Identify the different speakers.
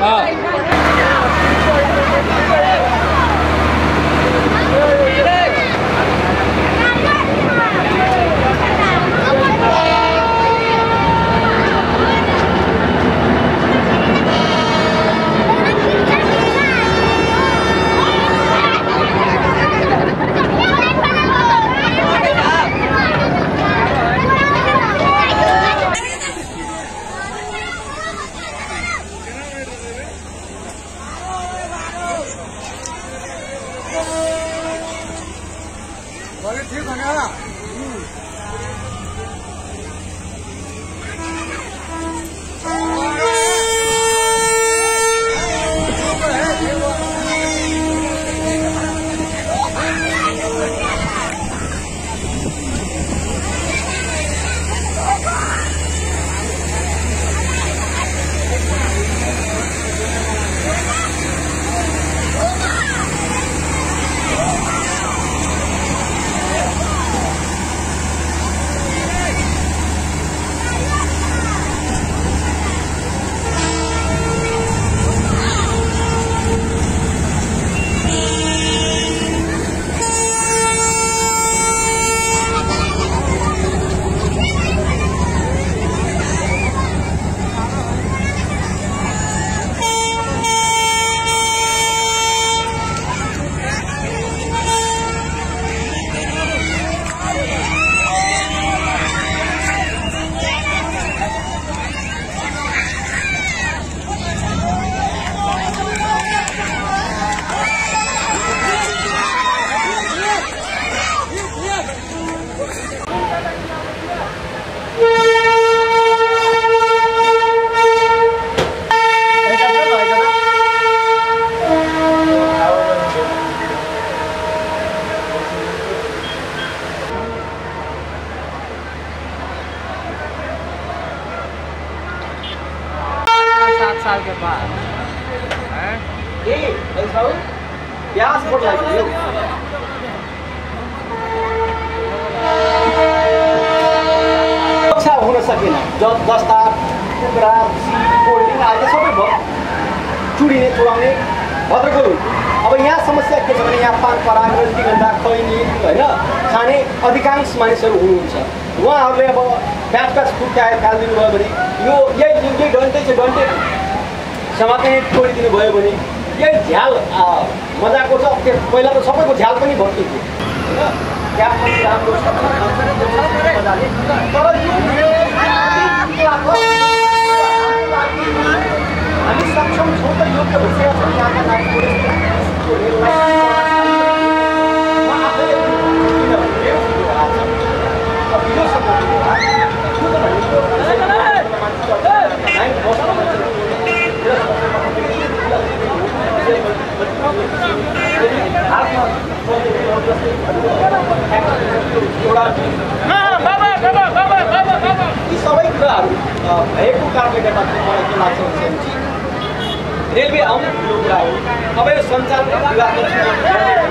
Speaker 1: हाँ। साल के बाद।
Speaker 2: प्याज पर हुन सकेन। ज जस्ता कुखुरा पोल्ट्री आज सबै भयो चुडिने चुडाउने भद्रको अब यहाँ समस्या के छ भने यहाँ पान पराग रजनीगन्धा खैनी होइन? खाने अधिकांश मानिसहरू हुनुहुन्छ। उहाँहरूले अब प्याज फुट्याएर फालिदिनु भयो भने यो यही यही डन्टै छ डन्टे। समातेर छोडिदिनु भयो भने यही झ्याल मजाको छ त्यो पहिला त सबैको झ्याल पनि भर्ती थियो होइन हामी सक्षम छौँ त योग्य भइसकेको यी सबै कुराहरू भएको कारणले गर्दा चाहिँ मलाई के लाग्छ भनेपछि रेलवे आउने ठुलो कुरा हो यो सञ्चार विभागको